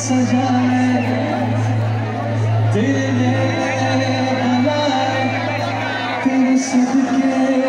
सजाए तेरे तेरे सदके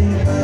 Daddy.